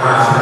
Amen.